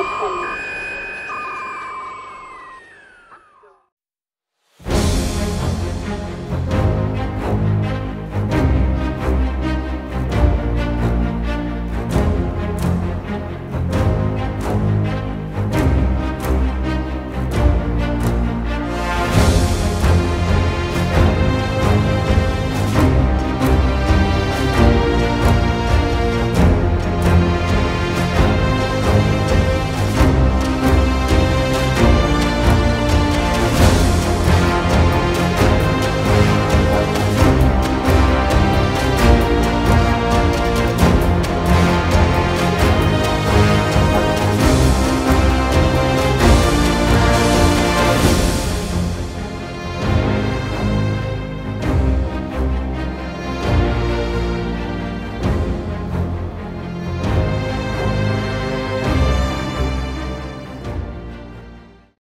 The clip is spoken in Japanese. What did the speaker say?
っていう。